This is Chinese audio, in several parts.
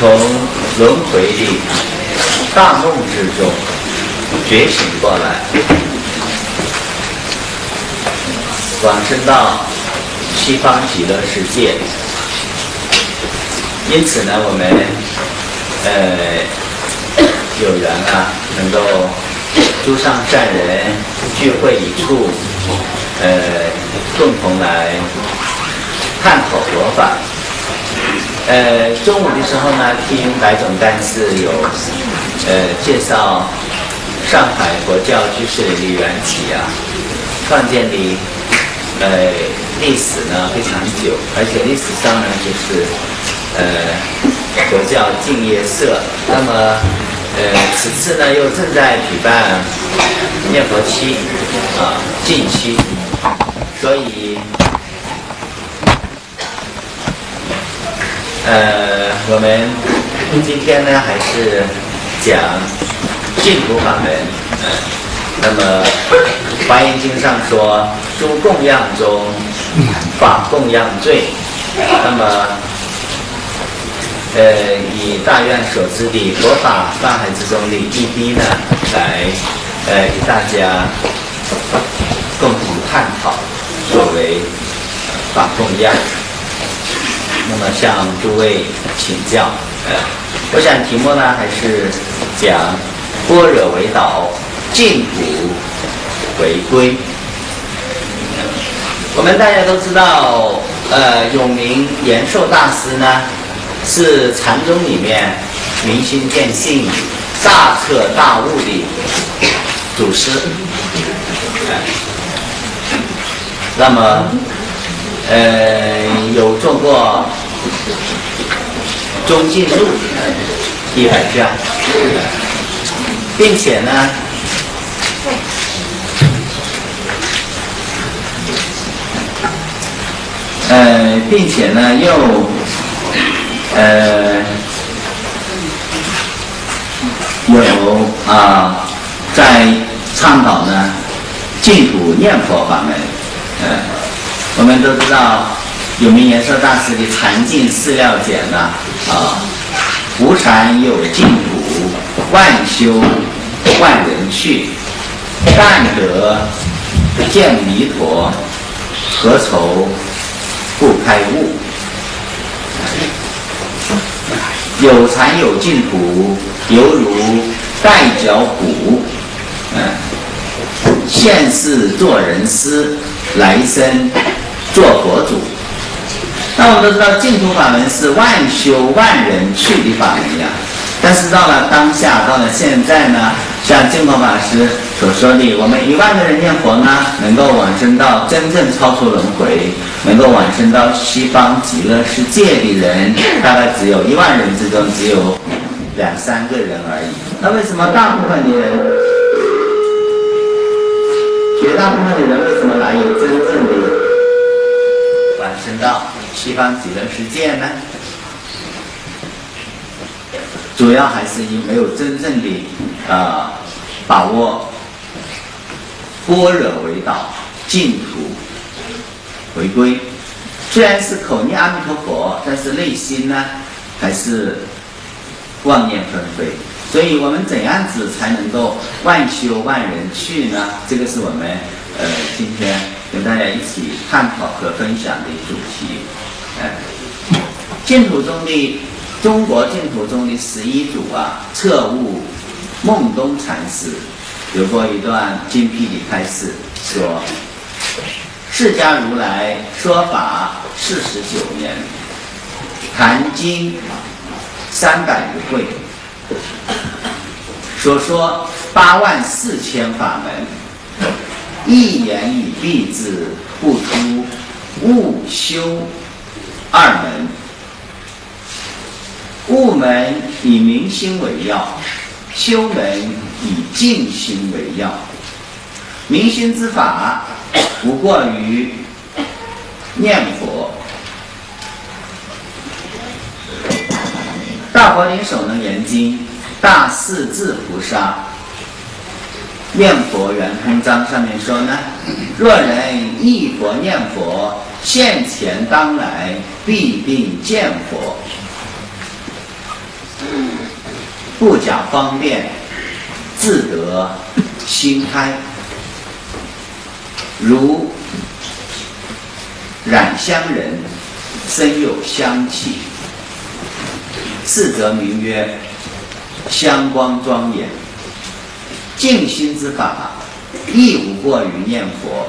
从轮回的大梦之中觉醒过来，往生到西方极乐世界。因此呢，我们呃有缘啊，能够诸上善人聚会一处，呃，共同来探讨佛法。呃，中午的时候呢，听白总干事有呃介绍上海佛教居士的缘起啊，创建的呃历史呢非常久，而且历史上呢就是呃佛教净业社，那么呃此次呢又正在举办念佛期啊禁期，所以。呃，我们今天呢还是讲净土法门。嗯，那么《华严经》上说，诸供养中，法供养最。那么，呃，以大愿所知的佛法大海之中的一滴呢，来呃与大家共同探讨，作为法供养。那么向诸位请教，我想题目呢还是讲般若为导，净土回归。我们大家都知道，呃，永明延寿大师呢是禅宗里面明心见性、大彻大悟的祖师。那么，呃，有做过。中进录一百卷，并且呢，呃，并且呢，又呃，有啊，在倡导呢净土念佛法门，呃，我们都知道。有名延寿大师的《禅净寺料简》呢，啊，无禅有净土，万修万人去，但得见弥陀，何愁不开悟？有禅有净土，犹如带脚虎，嗯，现世做人师，来生做佛祖。那我们都知道净土法门是万修万人去的法门呀，但是到了当下，到了现在呢，像净土法师所说的，我们一万个人念佛呢，能够往生到真正超出轮回，能够往生到西方极乐世界的人，大概只有一万人之中只有两三个人而已。那为什么大部分的人，绝大部分的人为什么难有真正到？西方极乐世界呢，主要还是因没有真正的啊把握般若为导，净土回归。虽然是口念阿弥陀佛，但是内心呢还是妄念纷飞。所以我们怎样子才能够万修万人去呢？这个是我们呃今天。跟大家一起探讨和分享的主题，哎，净土中的中国净土中的十一祖啊，彻悟梦东禅师有过一段精辟的开示，说释迦如来说法四十九年，谈经三百余会，所说八万四千法门。一言以蔽之，不出悟修二门。物门以明心为要，修门以静心为要。明心之法，不过于念佛。大佛林首能言经，大势至菩萨念佛圆通章上面说呢：若人忆佛念佛，现前当来必定见佛。不假方便，自得心开。如染香人，身有香气，是则名曰香光庄严。静心之法，亦无过于念佛。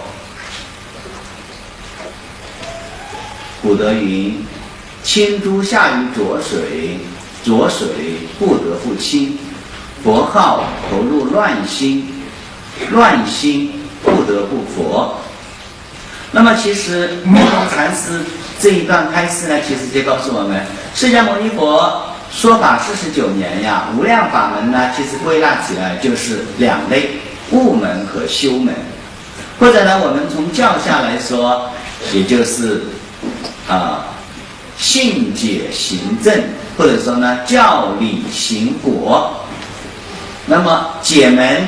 古德云：清珠下于浊水。浊水不得不清，佛号投入乱心，乱心不得不佛。那么，其实梦中禅师这一段开示呢，其实就告诉我们，释迦牟尼佛说法四十九年呀，无量法门呢，其实归纳起来就是两类：悟门和修门。或者呢，我们从教下来说，也就是啊，信解行证。或者说呢，教理行果，那么解门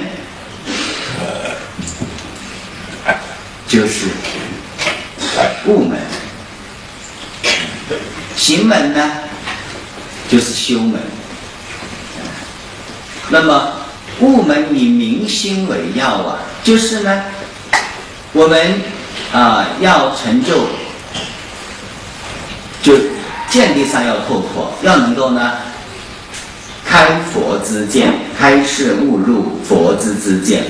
就是悟门，行门呢就是修门。那么悟门以明心为要啊，就是呢，我们啊要成就就。见地上要透彻，要能够呢开佛之见，开示悟入佛之之见，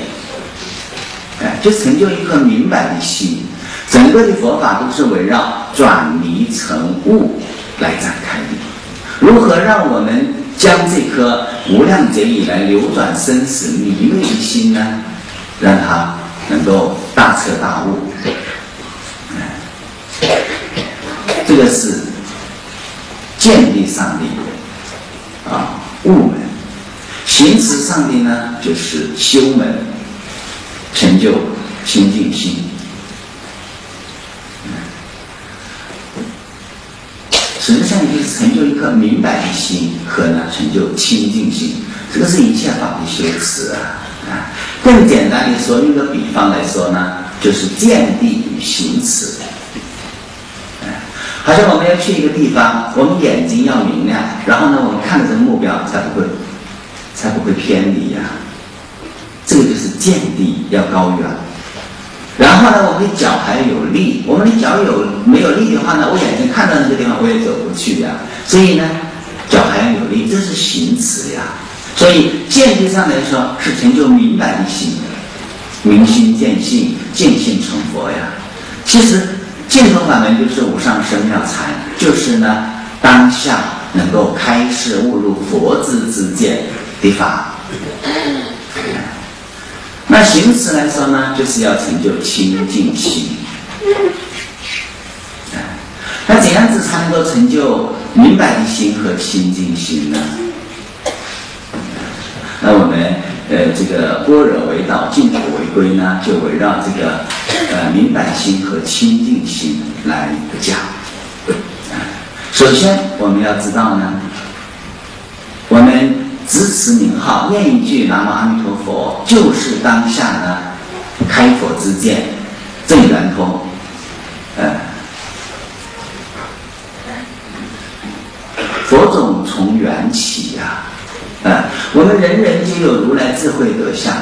哎，就成就一颗明白的心。整个的佛法都是围绕转迷成悟来展开的。如何让我们将这颗无量劫以来流转生死迷昧的心呢，让它能够大彻大悟？这个是。建立上的啊悟门，行持上的呢就是修门，成就清净心。实际上就是成就一颗明白的心和呢成就清净心，这个是一切法的修持啊。更简单的说，用个比方来说呢，就是见地与行持。好像我们要去一个地方，我们眼睛要明亮，然后呢，我们看着这个目标才不会，才不会偏离呀。这个就是见地要高远。然后呢，我们的脚还要有力。我们的脚有没有力的话呢，我眼睛看到那个地方我也走不去呀。所以呢，脚还要有力，这是行持呀。所以间接上来说是成就明白的心，明心见性，见性成佛呀。其实。净土法门就是无上生妙禅，就是呢当下能够开示悟入佛之之见的法。那行持来说呢，就是要成就清净心。那怎样子才能够成就明白的心和清净心呢？那我们。呃，这个般若为道，净土为归呢，就围绕这个呃明白心和清净心来讲。首先，我们要知道呢，我们支持名号，念一句南无阿弥陀佛，就是当下呢开佛之见，正圆通。呃，佛种从缘起呀。啊，我们人人皆有如来智慧德相，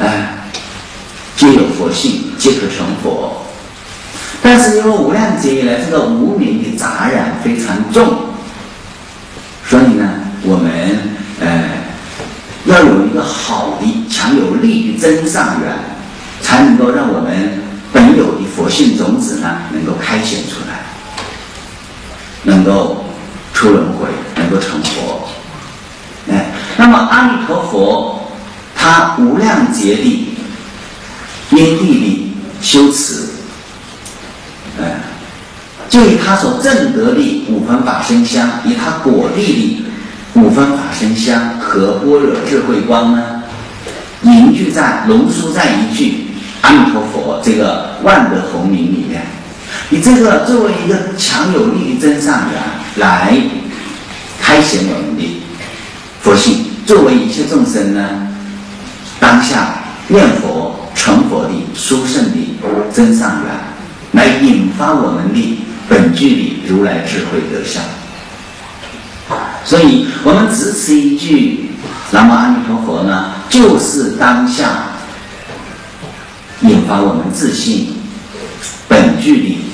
哎，皆有佛性，皆可成佛。但是因为无量劫以来，这个无名的杂染非常重，所以呢，我们呃要有一个好的、强有力的真上缘，才能够让我们本有的佛性种子呢，能够开显出来，能够出轮回，能够成佛。哎那么阿弥陀佛，他无量劫地因地的修持，哎，就以他所证得的五分法身香，以他果地的五分法身香和般若智慧光呢，凝聚在浓缩在一句阿弥陀佛这个万德洪名里面。你这个作为一个强有力的真善缘来开显我们的佛性，作为一切众生呢当下念佛成佛的殊胜的真善缘，来引发我们的本具的如来智慧德相。所以，我们只此一句南无阿弥陀佛呢，就是当下引发我们自信本具里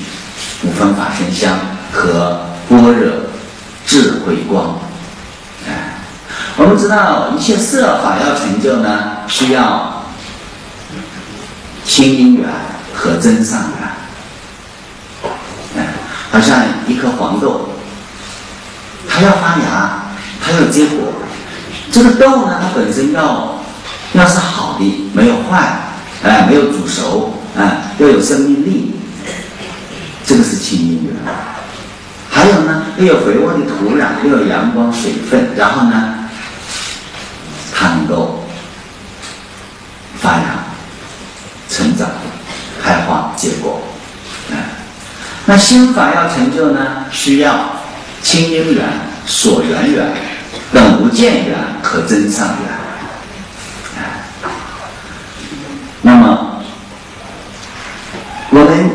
五分法身香和般若智慧光。哎，我们知道一切色法要成就呢，需要清因缘和真善缘。哎，好像一颗黄豆。它要发芽，它要结果。这个豆呢，它本身要要是好的，没有坏，哎，没有煮熟，哎，要有生命力。这个是清因缘。还有呢，要有肥沃的土壤，要有阳光、水分，然后呢，它能够发芽、成长、开花、结果。哎，那心法要成就呢，需要。清音缘、所缘缘、等无间缘和真善缘。那么，我们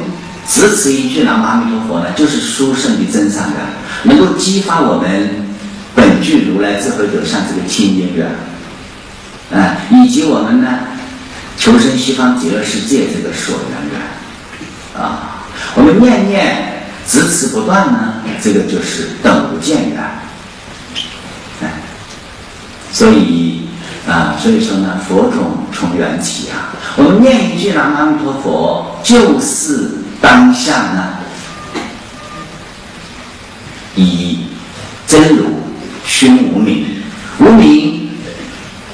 只此一句南无阿弥陀佛呢，就是殊胜的真善缘，能够激发我们本具如来智慧德相这个清净缘，啊，以及我们呢求生西方极乐世界这个所缘缘，啊，我们念念。执持不断呢，这个就是等无间缘，哎，所以啊，所以说呢，佛种从缘起啊，我们念一句南无阿弥陀佛，就是当下呢，以真如熏无明，无明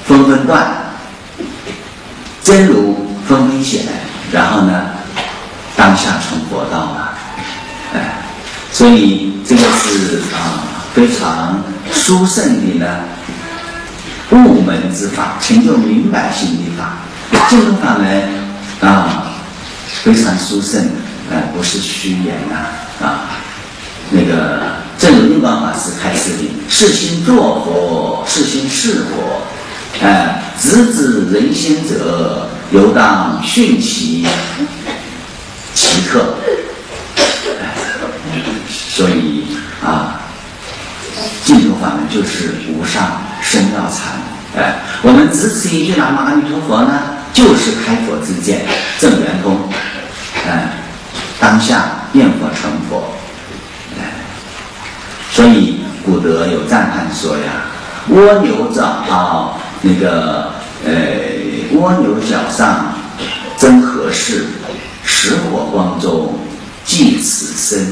纷纷断，真如纷纷显，然后呢，当下成佛道了。所以这个是啊非常殊胜的呢入门之法，成就明白心的法。这种法门啊非常殊胜，呃不是虚言呐啊。那个正如印光法师开示的：是心作佛，是心是佛。哎，直指人心者，犹当训其其特。所以啊，净土法门就是无上深妙禅。哎，我们只此一句南无阿弥陀佛呢，就是开佛之见，正圆通。哎，当下念佛成佛。哎，所以古德有赞叹说呀：“蜗牛找到，那个呃，蜗牛角上真合适，实火光中寄此身。”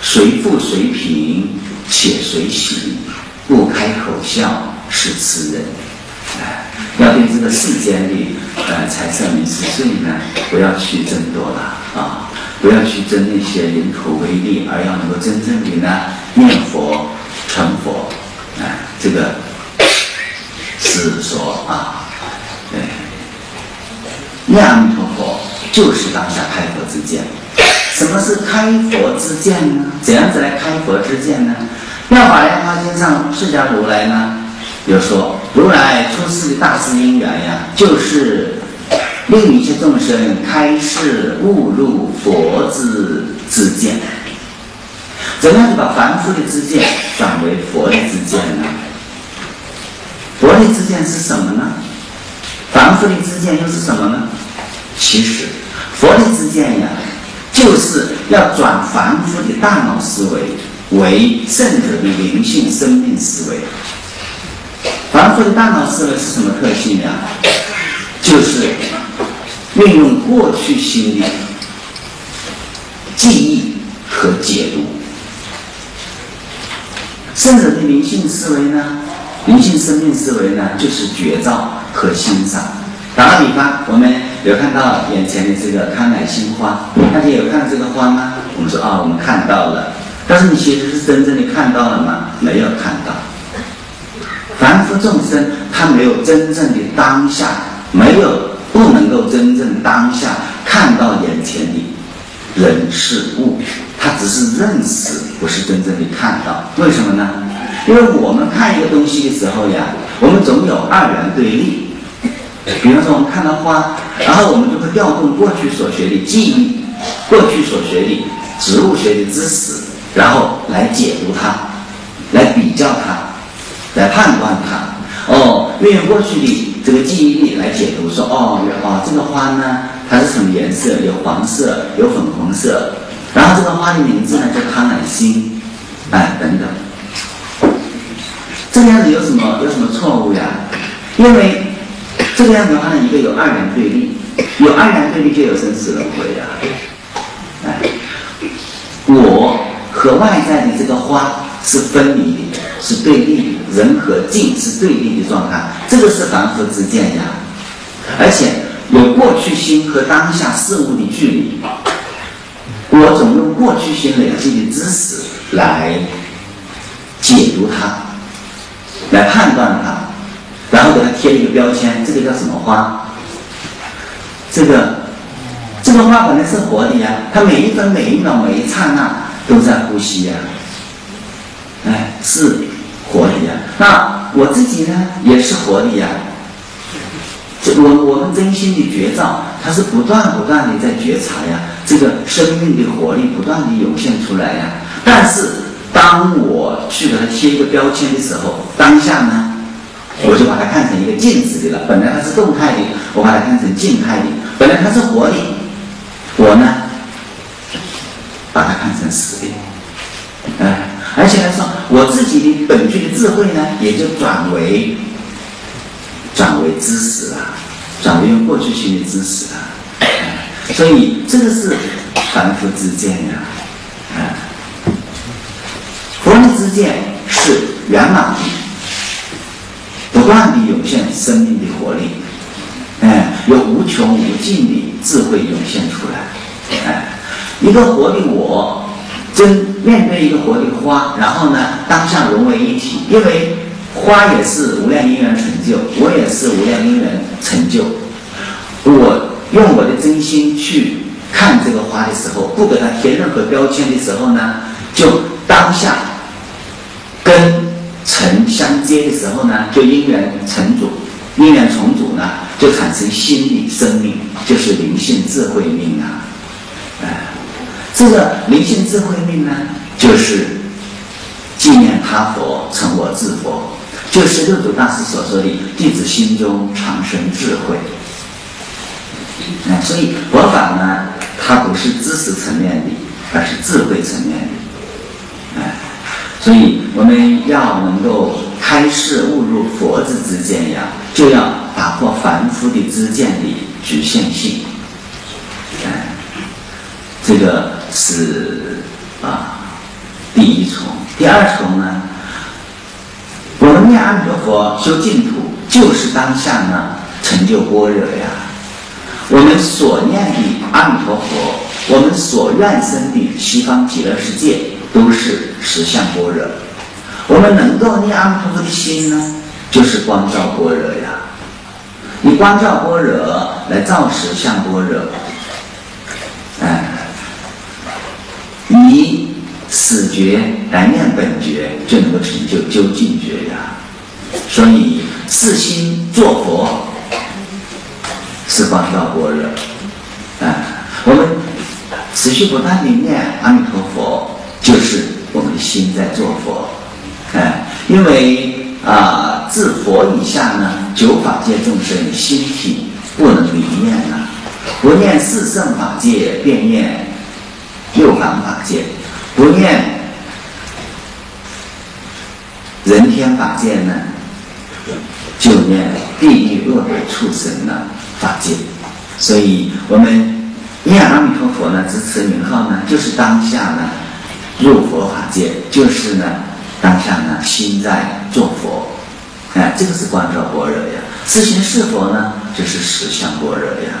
随富随贫，且随喜，不开口笑是痴人。哎，要对这个世间的呃财色名食睡呢，不要去争夺了啊！不要去争那些领土为利，而要能够真正的呢念佛成佛。哎，这个是说啊，对，念阿弥陀佛就是当下开佛之见。什么是开佛之见呢？怎样子来开佛之见呢？《妙法莲华经》上，释迦如来呢，有说，如来出世的大事因缘呀，就是令一切众生开示悟入佛之之见。怎样子把凡夫的之见转为佛的之见呢？佛的之见是什么呢？凡夫的之见又是什么呢？其实，佛的之见呀。就是要转凡夫的大脑思维为圣者的灵性生命思维。凡夫的大脑思维是什么特性呀？就是运用过去心理记忆和解读。圣者的灵性思维呢？灵性生命思维呢？就是觉照和欣赏。打个比方，我们有看到眼前的这个康乃馨花，大家有看到这个花吗？我们说啊，我们看到了，但是你其实是真正的看到了吗？没有看到。凡夫众生他没有真正的当下，没有不能够真正当下看到眼前的人事物，他只是认识，不是真正的看到。为什么呢？因为我们看一个东西的时候呀，我们总有二元对立。比方说，我们看到花，然后我们就会调动过去所学的记忆，过去所学的植物学的知识，然后来解读它，来比较它，来判断它。哦，运用过去的这个记忆力来解读，说哦，哦，这个花呢，它是什么颜色？有黄色，有粉红色。然后这个花的名字呢叫康乃馨，哎，等等。这个样子有什么有什么错误呀？因为这个样子的话呢，一个有二元对立，有二元对立就有生死轮回呀。哎，我和外在的这个花是分离的，是对立的，人和境是对立的状态，这个是凡夫之见呀。而且有过去心和当下事物的距离，我总用过去心累积的知识来解读它。来判断它，然后给它贴一个标签，这个叫什么花？这个这个花本来是活的呀，它每一分每一秒每一刹那都在呼吸呀，哎，是活力呀。那我自己呢，也是活力呀。这我我们真心的觉照，它是不断不断的在觉察呀，这个生命的活力不断的涌现出来呀。但是。当我去给它贴一个标签的时候，当下呢，我就把它看成一个静止的了。本来它是动态的，我把它看成静态的；本来它是活的，我呢，把它看成死的。哎，而且来说，我自己的本具的智慧呢，也就转为转为知识了，转为用过去性的知识了。所以这个是凡夫之见呀，啊。佛的之见是圆满的，不断的涌现生命的活力，哎，有无穷无尽的智慧涌现出来，哎，一个活的我，真面对一个活的花，然后呢，当下融为一体，因为花也是无量因缘成就，我也是无量因缘成就，我用我的真心去看这个花的时候，不给它贴任何标签的时候呢，就当下。跟尘相接的时候呢，就因缘成组，因缘重组呢，就产生心理生命，就是灵性智慧命啊。这个灵性智慧命呢，就是纪念他佛，成我自佛，就是六祖大师所说的弟子心中常生智慧。哎，所以佛法呢，它不是知识层面的，而是智慧层面的。哎。所以我们要能够开示悟入佛子之见呀，就要打破凡夫的知见的局限性。哎，这个是啊第一重。第二重呢，我们念阿弥陀佛修净土，就是当下呢成就般若呀。我们所念的阿弥陀佛，我们所愿生的西方极乐世界。都是实相般若，我们能够念阿弥陀佛的心呢，就是光照般若呀。你光照般若来照实相般若，哎，你死觉来念本觉，就能够成就究竟觉呀。所以自心作佛是光照般若，哎，我们持续不断的念阿弥陀佛。就是我们的心在做佛，哎，因为啊，自佛以下呢，九法界众生心体不能离念呐，不念四圣法界，便念六凡法界；不念人天法界呢，就念地狱恶鬼畜生的法界。所以，我们念阿弥陀佛呢，支持名号呢，就是当下呢。入佛法界，就是呢，当下呢，心在做佛，哎，这个是观照般若呀。自心是佛呢，就是实相般若呀。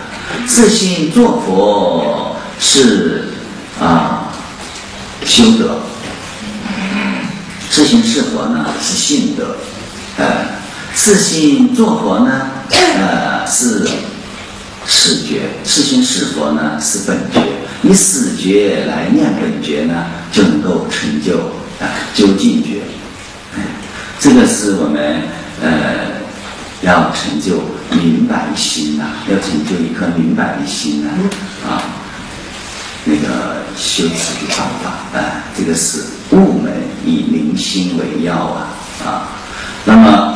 自心做佛是啊修德，自心是佛呢是信德，哎。四心作佛呢，呃是始觉；四心是佛呢是本觉。以始觉来念本觉呢，就能够成就啊究竟觉。这个是我们呃要成就明白心呐，要成就一颗明白的心呐啊，修持的方法啊，这个是悟门以明心为要啊啊。那么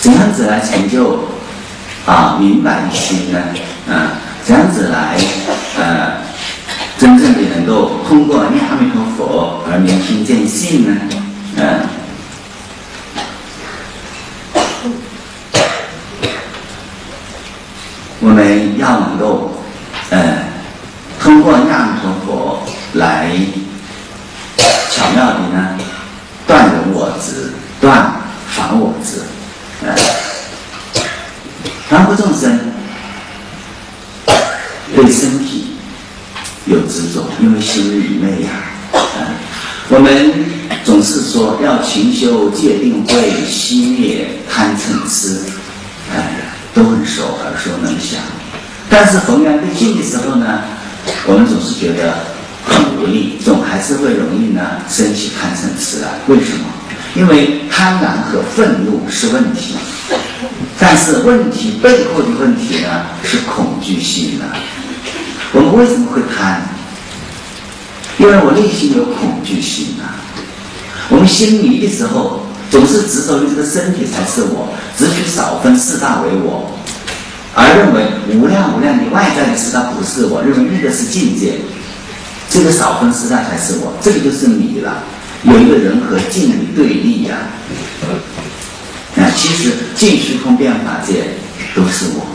怎样子来成就啊明白心呢？啊，怎样子来呃真正的能够通过念阿弥陀佛而明心见性呢？嗯，我们要能够，呃，通过念阿弥陀佛来巧妙的呢，断人我执，断凡我执，呃，凡夫众生对身体有执着，因为心愚昧呀，嗯，我们。总是说要勤修戒定慧，熄灭贪嗔痴，哎，都很熟，耳熟能详。但是逢缘对境的时候呢，我们总是觉得很无力，总还是会容易呢升起贪嗔痴来。为什么？因为贪婪和愤怒是问题，但是问题背后的问题呢是恐惧心呢。我们为什么会贪？因为我内心有恐惧心呐。我们心迷的时候，总是执着于这个身体才是我，只取少分四大为我，而认为无量无量的外在的四大不是我，认为那个是境界，这个少分四大才是我，这个就是你了。有一个人和境对立呀，啊，其实尽虚空变法界都是我。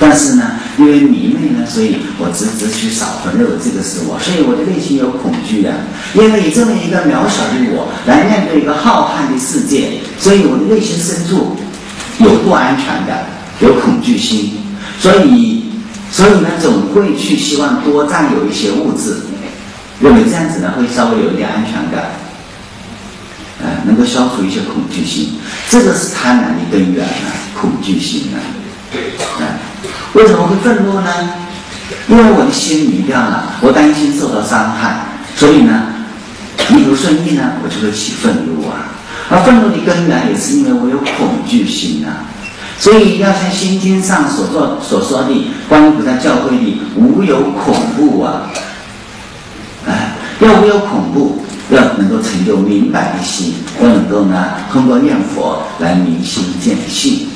但是呢，因为迷昧呢，所以我只只取少分，认为这个是我，所以我的内心有恐惧呀。因为以这么一个渺小的我来面对一个浩瀚的世界，所以我的内心深处有不安全感，有恐惧心，所以，所以呢，总会去希望多占有一些物质，认为这样子呢会稍微有一点安全感，呃，能够消除一些恐惧心，这个是贪婪的根源啊，恐惧心啊，啊。为什么会愤怒呢？因为我的心迷掉了，我担心受到伤害，所以呢，一不顺意呢，我就会起愤怒啊。而愤怒的根源也是因为我有恐惧心啊。所以要像《心经》上所做所说的，观音菩萨教诲的“无有恐怖”啊，哎，要无有恐怖，要能够成就明白的心，要能够呢，通过念佛来明心见性，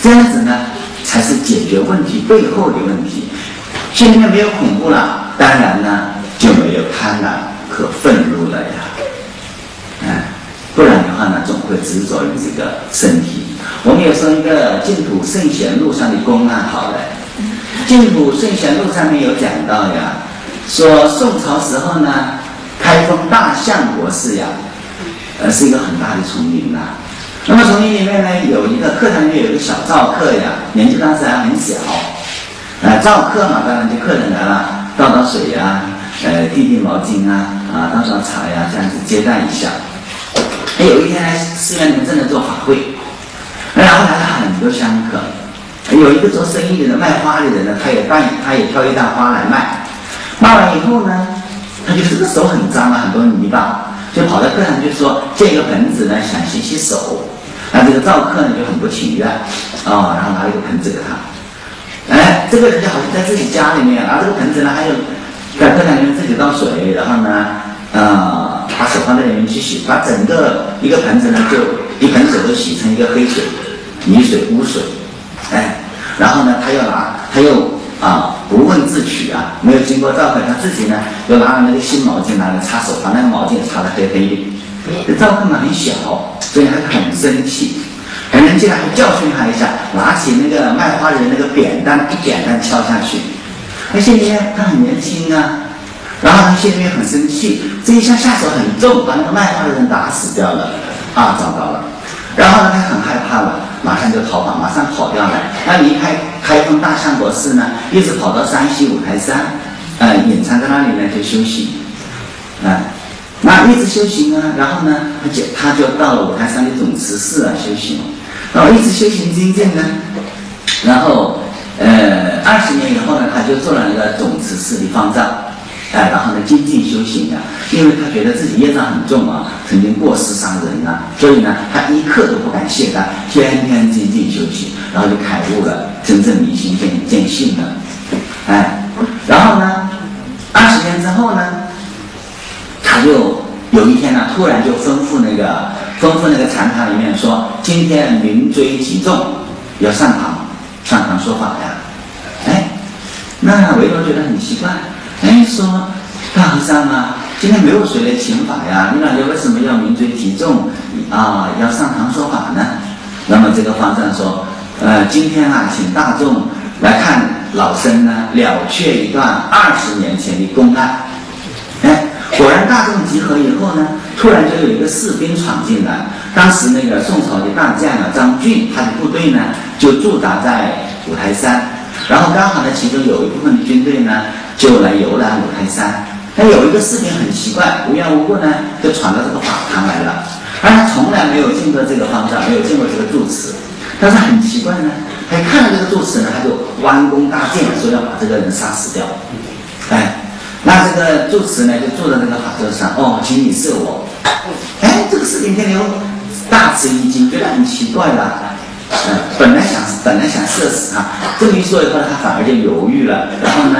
这样子呢。才是解决问题背后的问题。心里面没有恐怖了，当然呢就没有贪婪和愤怒了呀。哎，不然的话呢，总会执着于这个身体。我们也说一个净土圣贤录上的公案，好了，净土圣贤录上面有讲到呀，说宋朝时候呢，开封大相国寺呀，呃，是一个很大的丛林呐。那么丛林里面呢，有一个课堂里面有一个小灶客呀，年纪当时还很小，呃，灶客嘛，当然就客人来了，倒倒水呀，呃，递递毛巾啊，啊，倒倒茶呀，这样子接待一下。哎，有一天呢，寺院里面正在做法会，那然后来了很多香客，有一个做生意的人，卖花的人呢，他也办，他也挑一担花来卖，卖完以后呢，他就这个手很脏啊，很多泥巴。就跑到客堂就说借一个盆子呢，想洗洗手。那这个赵客呢就很不情愿，啊，然后拿了一个盆子给他。哎，这个人就好像在自己家里面，拿这个盆子呢还有在客堂里面自己倒水，然后呢，啊，把手放在里面去洗，把整个一个盆子呢就一盆水都洗成一个黑水、泥水、污水。哎，然后呢他又拿他又。啊，不问自取啊，没有经过赵客，他自己呢又拿了那个新毛巾拿来擦手，把那个毛巾擦得黑黑的。这赵客嘛很小，所以他很生气，很生气，还教训他一下，拿起那个卖花的那个扁担一扁担敲下去。他心里面他很年轻啊，然后他心里面很生气，这一下下手很重，把那个卖花的人打死掉了。啊，糟糕了！然后呢，他很害怕了，马上就逃跑，马上跑掉了。他离开开封大相国寺呢，一直跑到山西五台山，呃，隐藏在那里呢就休息。啊，那一直修行呢，然后呢，他就他就到了五台山的总持寺啊修行，然后一直修行精进呢，然后呃二十年以后呢，他就做了那个总持寺的方丈，哎，然后呢精进修行啊，因为他觉得自己业障很重啊，曾经过失伤人啊，所以呢，他一刻都不敢懈怠，天天精进修行，然后就开悟了，真正明心见见性了，哎，然后呢，二十年之后呢？他就有一天呢，突然就吩咐那个吩咐那个禅堂里面说：“今天名追集众要上堂上堂说法呀。”哎，那维多觉得很奇怪，哎，说大和尚啊，今天没有谁来请法呀，你老爷为什么要名追集众啊，要上堂说法呢？那么这个方丈说：“呃，今天啊，请大众来看老僧呢了却一段二十年前的公案。”哎。大众集合以后呢，突然就有一个士兵闯进来。当时那个宋朝的大将啊，张俊，他的部队呢就驻扎在五台山。然后刚好呢，其中有一部分的军队呢就来游览五台山。那有一个士兵很奇怪，无缘无故呢就闯到这个法堂来了，而他从来没有见过这个方丈，没有见过这个住持。但是很奇怪呢，他一看到这个住持呢，他就弯弓搭箭，说要把这个人杀死掉。哎。那这个住持呢，就坐在那个法座上，哦，请你射我。哎，这个士兵听了大吃一惊，觉得很奇怪了。嗯，本来想本来想射死他，这么一说以后，他反而就犹豫了。然后呢，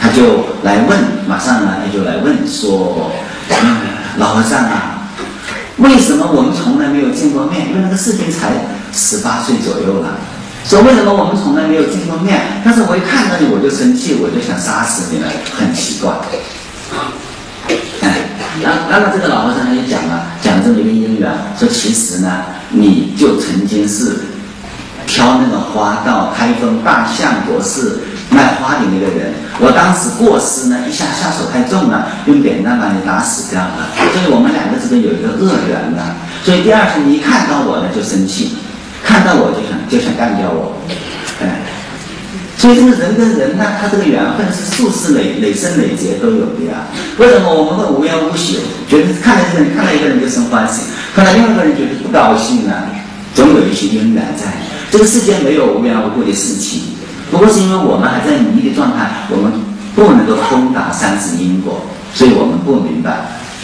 他就来问，马上呢，他就来问说：“老和尚啊，为什么我们从来没有见过面？因为那个士兵才十八岁左右了。”说为什么我们从来没有见过面？但是我一看到你我就生气，我就想杀死你了，很奇怪。哎，然然后这个老和尚他就讲了，讲了这么一个因缘，说其实呢，你就曾经是挑那个花到开封大相国寺卖花的那个人。我当时过失呢，一下下手太重了，用扁担把你打死掉了。所以我们两个之间有一个恶缘呢。所以第二次你一看到我呢，就生气。看到我就想就想干掉我，哎，所以这个人跟人呢，他这个缘分是数世累累生累劫都有的呀。为什么我们会无缘无故觉得看到一个人看到一个人就生欢喜，看到另外一个人觉得不高兴呢？总有一些因缘在。这个世间没有无缘无故的事情，不过是因为我们还在迷的状态，我们不能够通达三世因果，所以我们不明白。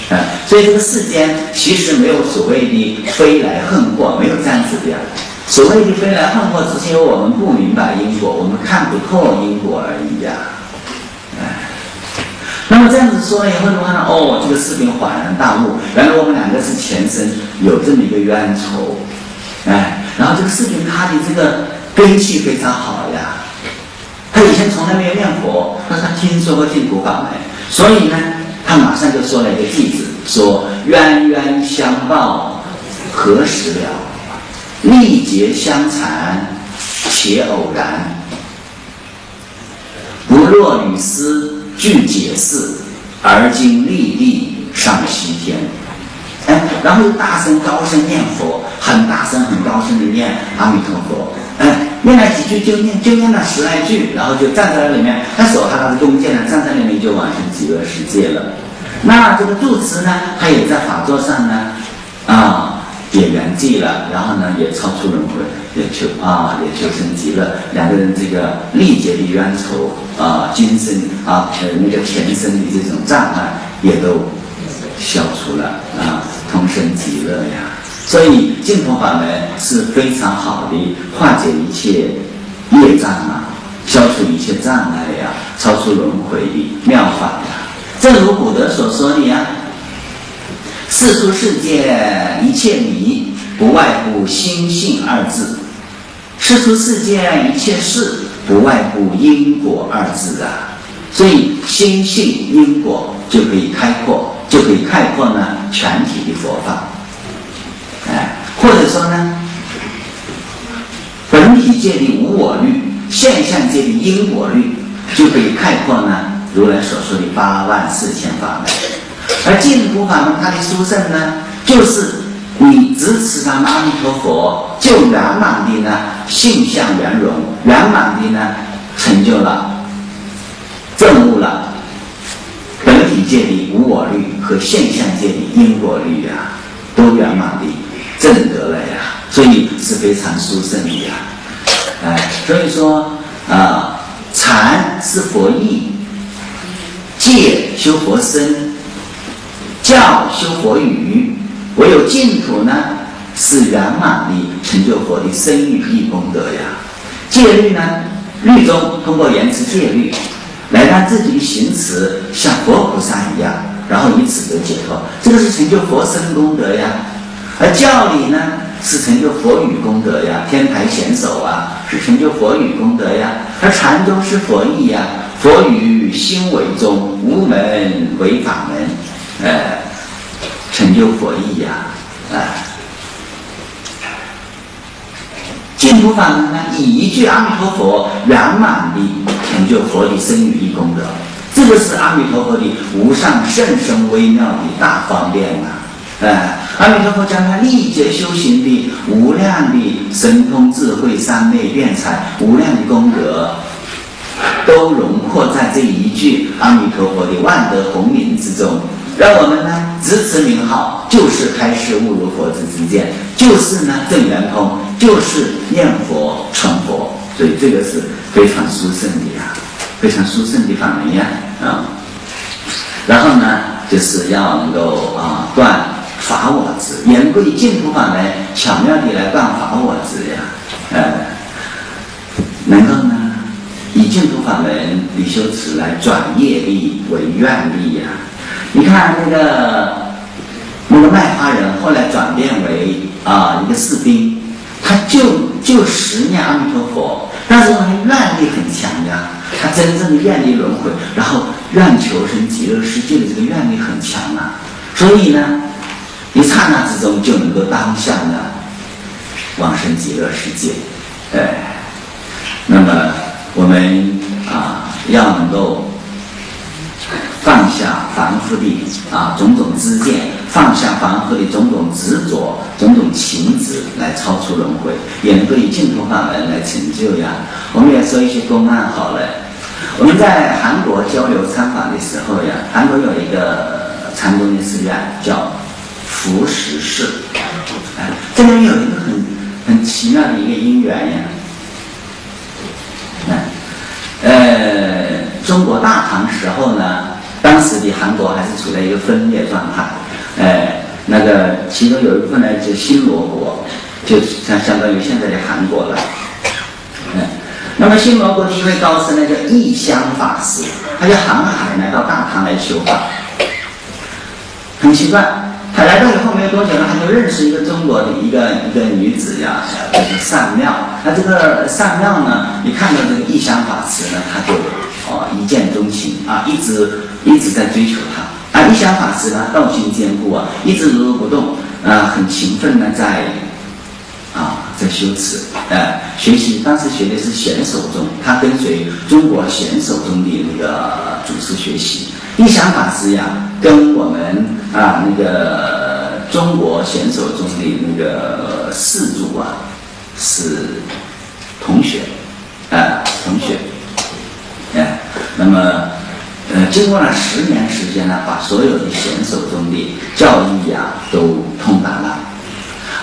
啊，所以这个世间其实没有所谓的飞来横祸，没有这样子的。所谓的飞来横祸，只是因为我们不明白因果，我们看不透因果而已呀。哎，那么这样子说了以后的话呢，哦，这个士兵恍然大悟，原来我们两个是前生有这么一个冤仇。哎，然后这个士兵他的这个根气非常好呀，他以前从来没有念佛，但是他听说过净土法门，所以呢。他马上就说了一个句子，说冤冤相报何时了？历劫相残且偶然。不若与斯俱解释，而今历历上西天。哎，然后又大声高声念佛，很大声很高声的念阿弥陀佛。哎，念了几句就念就念了十来句，然后就站在那里面，他手还拿着弓箭呢，站在那里面就往生极乐世界了。那这个住持呢，他也在法座上呢，也圆寂了，然后呢，也超出轮回，也求啊，也求生极乐。两个人这个历劫的冤仇啊，今生啊，呃，那个前生的这种障碍也都消除了啊，同生极乐呀。所以净土法门是非常好的化解一切业障啊，消除一切障碍呀，超出轮回的妙法呀。正如古德所说的呀，世出世界一切迷，不外乎心性二字；世出世界一切事，不外乎因果二字啊。所以心性因果就可以开阔，就可以概括呢全体的佛法。哎，或者说呢，本体界的无我律，现象界的因果律，就可以概括呢。如来所说的八万四千法门，而净土法门它的殊胜呢，就是你支持他阿弥陀佛，就圆满的呢性相圆融，圆满的呢成就了证悟了本体界的无我律和现象界的因果律呀，都圆满的证得了呀，所以是非常殊胜的呀。哎，所以说啊，禅是佛意，戒修佛身，教修佛语，唯有净土呢，是圆满的成就佛的生语意功德呀。戒律呢，律中通过言辞戒律。来让自己的行持像佛菩萨一样，然后以此得解脱，这个是成就佛身功德呀。而教理呢，是成就佛语功德呀。天台显首啊，是成就佛语功德呀。而禅宗是佛意呀，佛语心为宗，无门为法门，呃，成就佛意呀，啊。净土法门呢，以一句阿弥陀佛圆满的成就佛的生与意功德，这个是阿弥陀佛的无上甚深微妙的大方便啊！哎，阿弥陀佛将他历劫修行的无量的神通智慧、三昧辩才、无量的功德，都融括在这一句阿弥陀佛的万德洪名之中。让我们呢，直持名号，就是开示悟入佛之之见，就是呢正圆通，就是念佛成佛，所以这个是非常殊胜的呀，非常殊胜的法门呀啊。然后呢，就是要能够啊断法我执，言归净土法门，巧妙地来断法我执呀，呃，能够呢以净土法门以修持来转业力为愿力呀。你看那个那个卖花人，后来转变为啊一个士兵，他就就十念阿弥陀佛，但是他愿力很强呀，他真正的愿力轮回，然后愿求生极乐世界的这个愿力很强啊，所以呢，一刹那之中就能够当下呢往生极乐世界，哎，那么我们啊要能够。放下凡夫的啊种种知见，放下凡夫的种种执着、种种情执，来超出轮回，也能够以净土法门来成就呀。我们也说一些公案好了。我们在韩国交流参访的时候呀，韩国有一个禅宗的寺院叫福石寺，哎，这里面有一个很很奇妙的一个因缘呀。呃，中国大唐时候呢。当时的韩国还是处在一个分裂状态，哎，那个其中有一部分呢，就新罗国，就相相当于现在的韩国了，嗯，那么新罗国的一位高僧呢，叫义香法师，他就航海来到大唐来求法，很奇怪，他来到以后没有多久呢，他就认识一个中国的一个一个女子呀，就是善妙，那这个善妙呢，一看到这个义香法师呢，他就哦一见钟情啊，一直。一直在追求他，啊，一想法师呢，道心坚固啊，一直如如不动，啊，很勤奋呢在，啊，在修持，呃，学习。当时学的是显手宗，他跟随中国显手宗的那个祖师学习。一想法师呀，跟我们啊那个中国显手宗的那个四祖啊是同学，啊，同学，那么。呃，经过了十年时间呢，把所有的选手中的教义呀都通达了。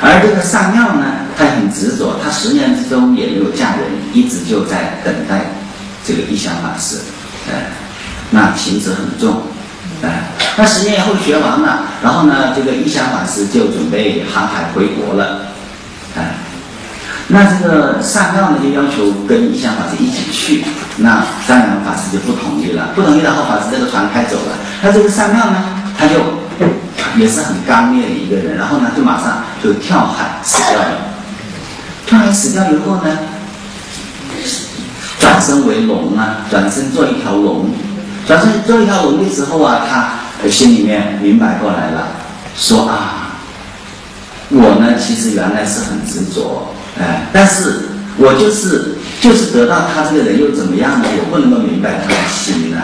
而这个上庙呢，他很执着，他十年之中也没有嫁人，一直就在等待这个一香法师。哎，那情执很重。哎，那十年以后学完了，然后呢，这个一香法师就准备航海回国了。那这个上庙呢，就要求跟一香法师一起去，那当然法师就不同意了。不同意的后，法师这个船开走了。那这个上庙呢，他就也是很刚烈的一个人，然后呢，就马上就跳海死掉了。跳海死掉以后呢，转身为龙啊，转身做一条龙。转身做一条龙的时候啊，他心里面明白过来了，说啊，我呢，其实原来是很执着。哎，但是我就是就是得到他这个人又怎么样呢？我不能够明白他的心呢，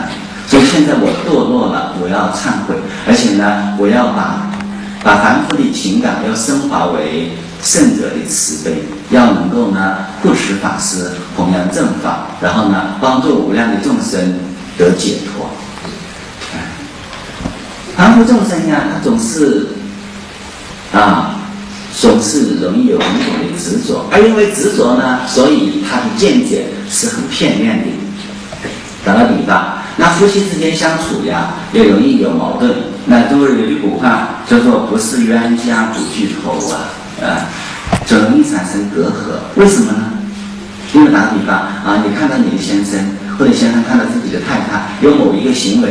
所以现在我堕落了，我要忏悔，而且呢，我要把把凡夫的情感要升华为圣者的慈悲，要能够呢护持法师，弘扬正法，然后呢帮助无量的众生得解脱。哎，凡夫众生呀，他总是啊，总是容易有种种的执着，而因为执着呢，所以他的见解是很片面的。打个比方，那夫妻之间相处呀，也容易有矛盾。那中国有句古话叫做“不是冤家不聚头”啊，啊，就容易产生隔阂。为什么呢？因为打个比方啊，你看到你的先生，或者先生看到自己的太太有某一个行为，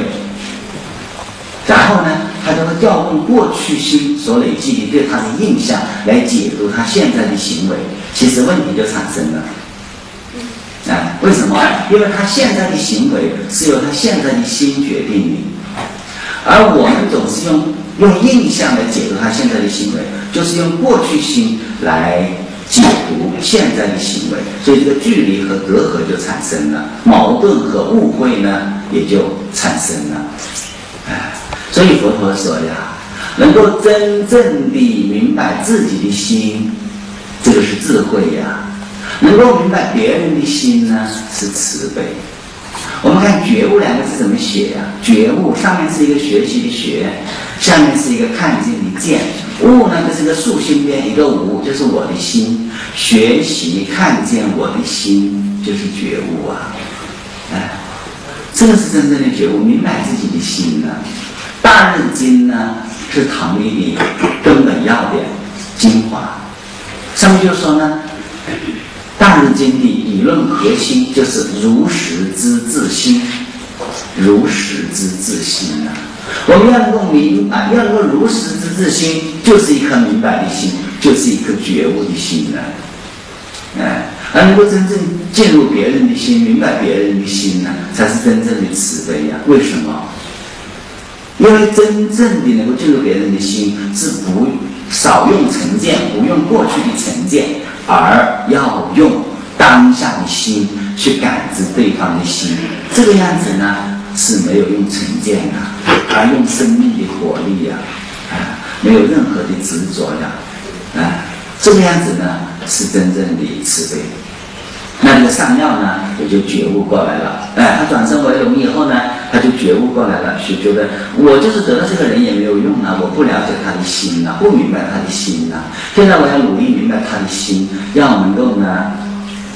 然后呢，他就会调动过去心所累积的对他的印象来解读他现在的行为，其实问题就产生了。啊，为什么？因为他现在的行为是由他现在的心决定的，而我们总是用用印象来解读他现在的行为，就是用过去心来解读现在的行为，所以这个距离和隔阂就产生了，矛盾和误会呢也就产生了。所以佛陀说呀，能够真正的明白自己的心，这个是智慧呀。能够明白别人的心呢，是慈悲。我们看“觉悟”两个字怎么写呀？觉悟上面是一个学习的学，下面是一个看见的见。悟呢，就是一个竖心边一个无，就是我的心。学习看见我的心，就是觉悟啊！哎，这个是真正的觉悟，明白自己的心呢。《大日经》呢，是唐立的根本要点精华，上面就说呢。大日经的理论核心就是如实之自心，如实之自心啊！我们要能够明白，要能够如实之自心，就是一颗明白的心，就是一颗觉悟的心呢。哎，而能够真正进入别人的心，明白别人的心呢，才是真正的慈悲呀！为什么？因为真正的能够进入别人的心，是不少用成见，不用过去的成见。而要用当下的心去感知对方的心，这个样子呢是没有用成见的，而用生命的活力呀，啊，没有任何的执着呀，啊，这个样子呢是真正的慈悲。那这个上药呢，也就觉悟过来了。哎，他转生为龙以后呢，他就觉悟过来了，就觉得我就是得到这个人也没有用啊，我不了解他的心呐，不明白他的心呐。现在我要努力明白他的心，要能够呢，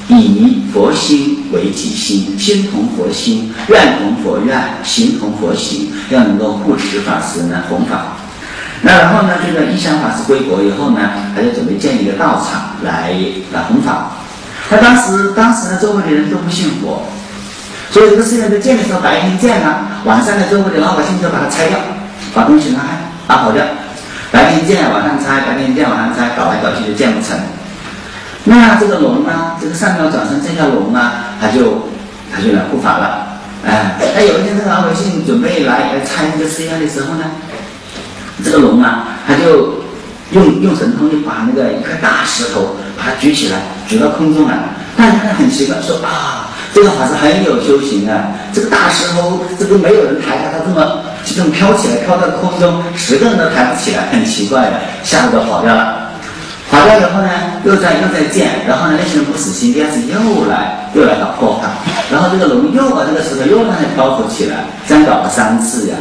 以佛心为己心，心同佛心，愿同佛愿，行同佛行，要能够护持法师呢，弘法。那然后呢，这个一香法师归国以后呢，他就准备建一个道场来来弘法。他当时，当时呢，周围的人都不信佛，所以这个寺院在建的时候，白天建啊，晚上呢，周围的老百姓就把它拆掉，把东西拿开，拿跑掉。白天建，晚上拆，白天建，晚上拆，搞来搞去就建不成。那这个龙呢，这个上庙转身这条龙呢，他就他就来护法了。哎，那有一天这个老百姓准备来来拆这个寺院的时候呢，这个龙啊，他就用用神通就把那个一块大石头。把它举起来，举到空中来，大家很奇怪，说啊，这个法师很有修行啊，这个大石头，这个没有人抬他，他这么就这么飘起来，飘到空中，十个人都抬不起来，很奇怪的，吓得都跑掉了。跑掉以后呢，又在又在建，然后呢，那些人不死心，第二次又来又来搞破坏，然后这个龙又把这个石头又让它漂浮起来，这样搞了三次呀。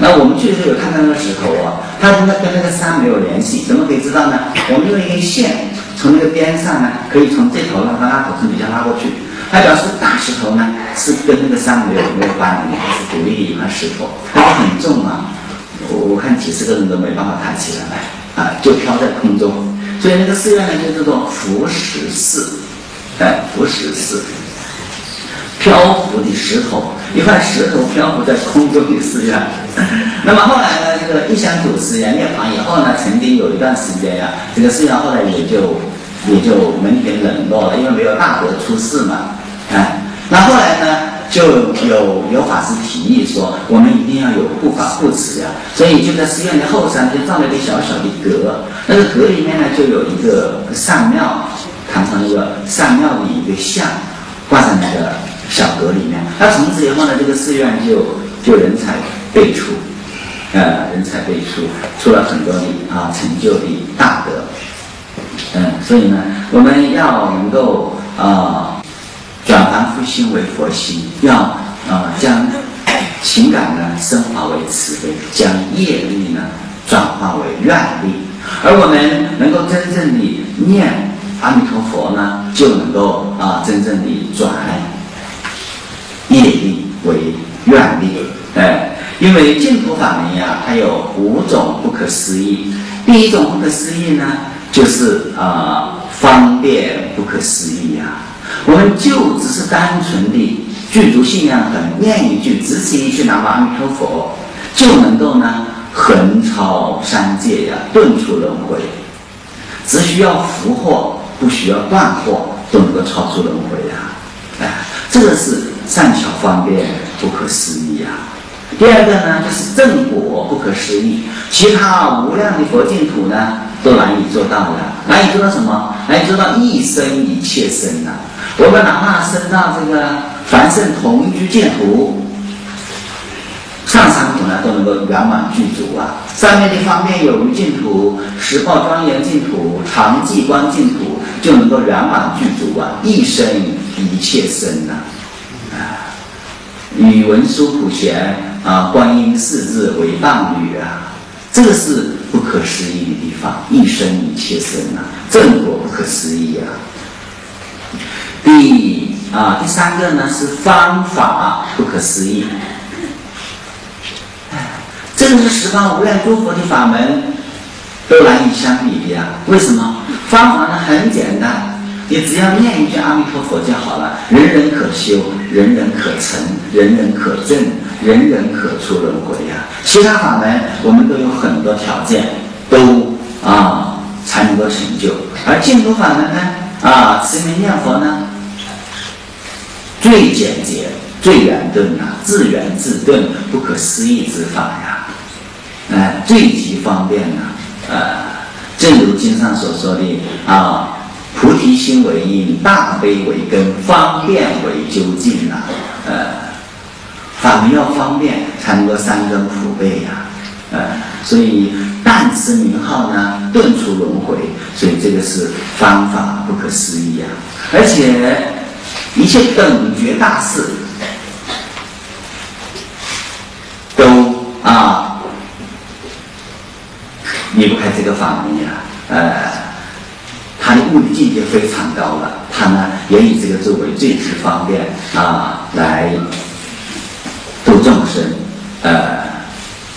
那我们确实有看到那个石头啊，它跟那跟那个山没有联系，怎么可以知道呢？我们用一根线从那个边上呢，可以从这头拉到那头，从底下拉过去，它表示大石头呢是跟那个山没有没有关联，它是独立的一块石头，它很重啊，我我看几十个人都没办法抬起来，啊，就飘在空中，所以那个寺院呢就叫做浮石寺，哎，浮石寺。漂浮的石头，一块石头漂浮在空中的寺院。那么后来呢，这个一香祖师呀涅槃以后呢，曾经有一段时间呀，这个寺院后来也就也就门庭冷落了，因为没有大德出世嘛。哎，那后来呢，就有有法师提议说，我们一定要有护法护持呀，所以就在寺院的后山就造了一个小小的阁，那个阁里面呢，就有一个上庙，堂上那个上庙的一个像，挂在那个。小阁里面，那从此以后呢，这个寺院就就人才辈出，呃，人才辈出，出了很多的啊成就的大德，嗯，所以呢，我们要能够啊转凡夫心为佛心，要啊将情感呢升华为慈悲，将业力呢转化为愿力，而我们能够真正的念阿弥陀佛呢，就能够啊真正的转业力为愿力。哎，因为净土法门呀，它有五种不可思议。第一种不可思议呢，就是啊方便不可思议呀。我们就只是单纯的具足信仰很念一句，只此一句南无阿弥陀佛，就能够呢横超三界呀，顿出轮回。只需要福祸，不需要断祸，都能够超出轮回呀。哎，这个是善巧方便不可思议呀。第二个呢，就是正果不可思议，其他无量的佛净土呢，都难以做到的。难以做到什么？难以做到一生一切身呐。我们哪怕升到这个凡圣同居净土，上三土呢，都能够圆满具足啊。上面的方便有余净土、十报庄严净土、常寂光净土，就能够圆满具足啊，一生一切身呐。语文殊普贤。啊，观音四字为伴侣啊，这个是不可思议的地方，一生一切身啊，正果不可思议啊。第啊第三个呢是方法不可思议，这个是十方无量诸佛的法门都难以相比的呀。为什么？方法呢很简单。你只要念一句阿弥陀佛就好了，人人可修，人人可成，人人可证，人人可出轮回呀。其他法门我们都有很多条件，都啊才能够成就。而净土法门呢，啊持名念佛呢，最简洁、最圆顿呐，自圆自顿，不可思议之法呀，哎，最极方便呐，呃，正如经上所说的啊。菩提心为因，大悲为根，方便为究竟呐。呃，法门要方便，才能够三根普被呀。呃，所以但持名号呢，顿出轮回。所以这个是方法不可思议呀。而且一切等觉大事都啊离不开这个法门呀。呃。他的物理境界非常高了，他呢也以这个作为最之方便啊来度众生。呃，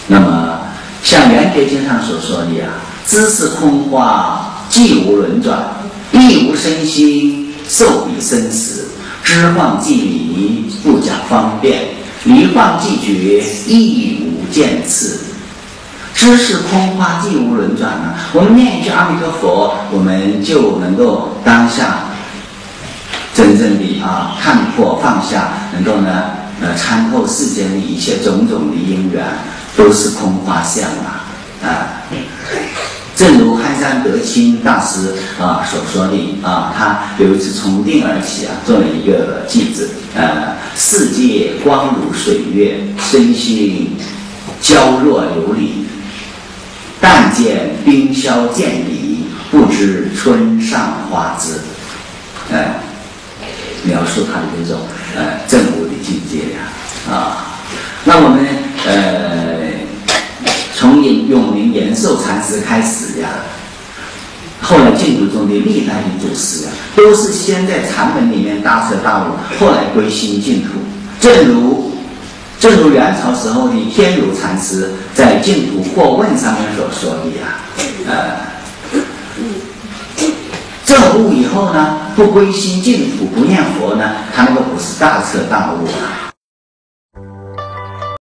那么像《圆觉经》上所说的呀，知识空花，既无轮转，亦无身心，受彼生死，知幻即离，不假方便；离幻即觉，亦无见次。知识空花，既无轮转呢？我们念一句阿弥陀佛，我们就能够当下真正的啊看破放下，能够呢呃参透世间的一切种种的因缘，都是空花相啊啊！正如憨山德清大师啊所说的啊，他有一次从定而起啊，做了一个句子呃：世界光如水月，身心娇若琉璃。但见冰消见底，不知春上花枝。哎，描述他的这种呃正悟的境界呀啊。那我们呃从永永明延寿禅师开始呀，后来净土中的历代的祖师啊，都是先在禅门里面大彻大悟，后来归心净土。正如正如元朝时候的天如禅师在《净土或问》上面所说的呀，呃，证悟以后呢，不归心净土，不念佛呢，他那个不是大彻大悟啊。